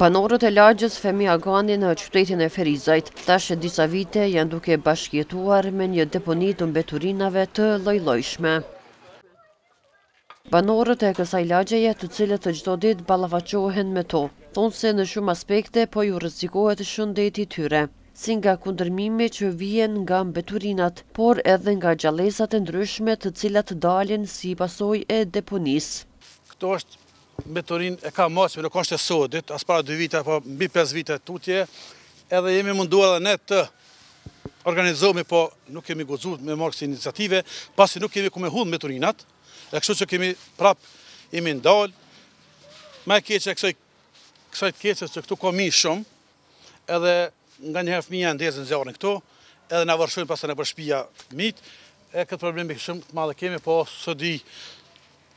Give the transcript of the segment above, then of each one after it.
Banorët e lagjës Fehmi Agani në qytetin e Ferizajt, tash e disa vite janë duke bashkëjetuar me një deponi të mbeturinave të llojllojshme. Banorët e kësaj lagjeje të cilët çdo ditë ballafaqohen me to, thonë se në shumë aspekte po u rrezikohet shëndeti i tyre, si nga kundërmimi që vjen nga mbeturinat, por edhe nga gjallesat e ndryshme të cilat dalin si pasojë e deponisë. Këto është Mbeturinë e kahmotshme, nuk është e sodit, as para dy vite, po mbi 5 vite tutje, edhe jemi munduar dhe ne të organizohemi, po nuk kemi guxu me marrë kësi iniciative, pasi nuk kemi ku me i hudhë mbeturinat, e kështu që kemi prap jemi ndalë, ma e keqja e kësaj, kësaj të keqe që këtu ka minj shumë, edhe nganjëherë fëmija ndezin zjarrin këtu, edhe na vërshojnë pastaj nëpër shpia minjtë, e këtë problem shumë të madh e kemi, po s'di,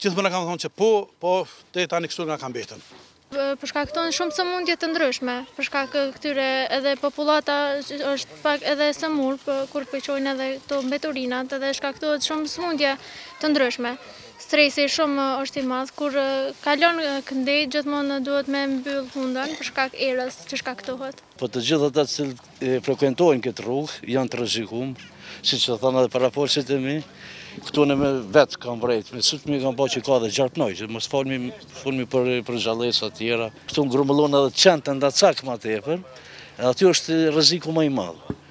gjithmonë na kanë thonë që po, po deri tani kështu na ka mbetën. Për shkaktojnë shumë sëmundje të ndryshme, për shkak këtyre edhe popullata është pak edhe sëmurë, kur përçojnë edhe këto mbeturinat, edhe shkaktohet shumë sëmundje të ndryshme. Stresi shumë është i madh, kur kalon këndej gjithmonë duhet me mbyll hundën për shkak erës që shkaktohet. Po të gjithë ata të cilët e frekuentojnë këtë rrugë, janë të rrezikum, siç e thanë edhe parafolësit e mi, këtu unë me vetë kam vrejt, me sytë mi kam pa që ka dhe gjarpinj, që mos folmi folmi për, për gjallesa tjera. Këtu grumbullohen edhe qentë endacak ma tepër, edhe aty është rreziku ma i madh.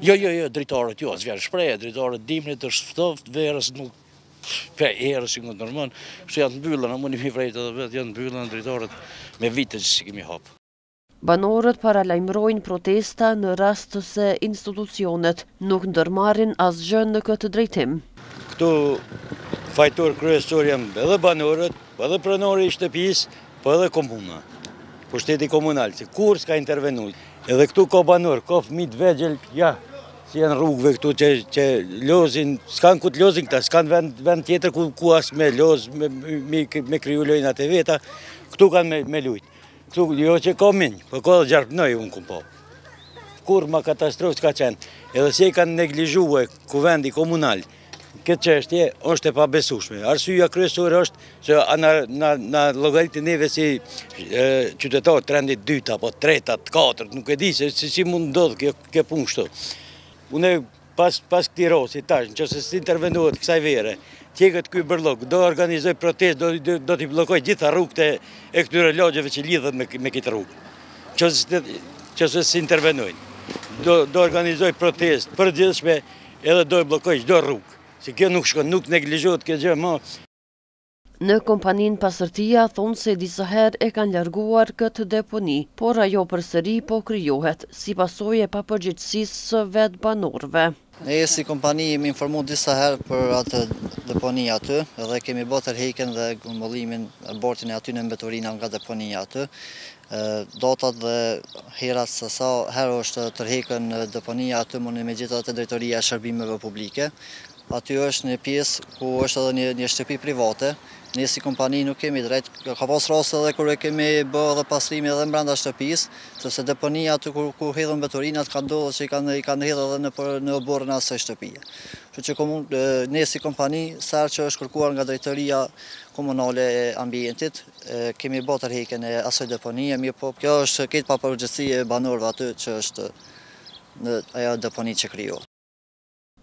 Jo, jo, jo, dritaret jo, s'ka shprejë, dritaret dimrit është ftoft, verës nuk pe erës që kundërmon, që janë të mbylluna, a muni mi vrejtë edhe vetë, janë të mbylluna dritaret me vite që s'i kemi hapë. Banorët paralajmërojnë protesta në rast se institucionet nuk ndërmarrin asgjë në këtë drejtim. Këtu fajtor kryesor janë edhe banorët, Po edhe pronori i shtëpisë, po edhe komuna, pushteti komunal, që kurrë s'ka intervenu. Edhe këtu ka banorë, ka fëmi të vegjël, ja, si janë rrugëve këtu që, që lozin, s'kanë ku të lozin këta, s'kanë vend, vend tjetër ku, ku as me loz, me, me, me kriju lojnat e veta, këtu kanë me, me lujtë. Këtu jo që ka minj, po ka dhe gjarpinj unë kam pa. Kurrë ma katastrofë s'ka qenë, edhe si e kanë neglizhue kuvendi komunal, Këtë çështje është e pabesueshme. Arsyeja kryesore është që na na na llogaritë neve si qytetarë t'rendit dytë apo tretë apo katërt, nuk e di se si si mund ndodh kjo kjo punë kështu. Unë pas pas këtij rasti tash, nëse s'intervenohet kësaj vere, t'hjeket ky bërllog, do organizoj protestë, do do, do t'i bllokoj gjitha rrugët e, e këtyre lagjeve që lidhen me me këtë rrugë. Nëse nëse s'intervenojnë, do do organizoj protestë t'përgjithshme Edhe do e bllokojë çdo rrugë, se kjo nuk shkon, nuk neglizhohet kjo gjë më. Në kompaninë Pastërtia thonë se disa herë e kanë larguar këtë deponi, por ajo përsëri po krijohet, si pasojë e papërgjegjësisë së vetë banorëve. Ne si kompani jemi informu disa herë për atë deponi aty edhe kemi bo tërheqjen dhe grumbullimin, bartjen e atyne mbeturina nga deponia aty. Datat dhe herat se sa herë është tërhekun deponia aty muni me i gjet te drejtoria e shërbimeve publike. Aty është një pjesë ku është edhe një një shtëpi private. Ne si kompani nuk kemi drejtë. Ka pas raste edhe kur e kemi bë edhe pastrime edhe brenda shtëpisë, sepse deponia aty ku ku hedhen mbeturinat ka ndodhur që i kanë i kanë hedhur edhe nëpër, në oborrin e asaj shtëpie. Kështu që komun, ne si kompani sa herë që është kërkuar nga drejtoria komunale e ambientit, Kemi bo tërheqjen e asaj deponie, mirëpo kjo është kjo papërgjegjësi e banorëve aty që është ajo deponi që krijohet.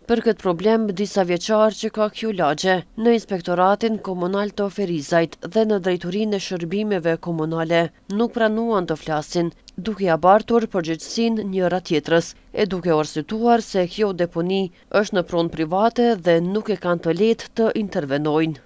Për këtë problem disavjeçar që ka kjo lagje, në Inspektoratin Komunal të Ferizajt dhe në Drejtorinë e Shërbimeve Komunale nuk pranuan të flasin, duke ia bartur përgjegjësinë njëra-tjetrës e duke arsyetuar se kjo deponi është në pronë private dhe nuk e kanë të lehtë të intervenojnë.